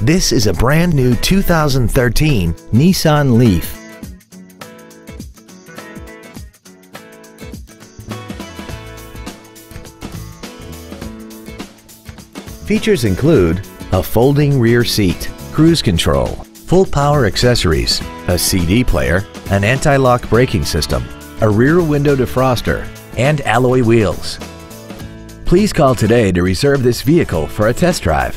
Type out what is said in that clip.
This is a brand new 2013 Nissan Leaf. Features include a folding rear seat, cruise control, full power accessories, a CD player, an anti-lock braking system, a rear window defroster, and alloy wheels. Please call today to reserve this vehicle for a test drive.